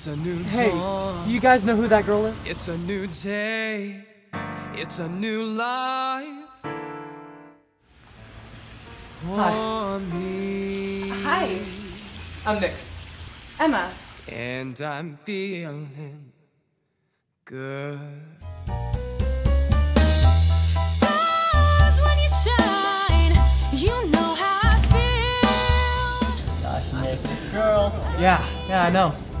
It's a new Hey, dawn. do you guys know who that girl is? It's a new day. It's a new life for Hi. me. Hi, I'm Nick. Emma. And I'm feeling good. Stars when you shine, you know how I feel. Gosh, Nick, this girl. Yeah, yeah, I know.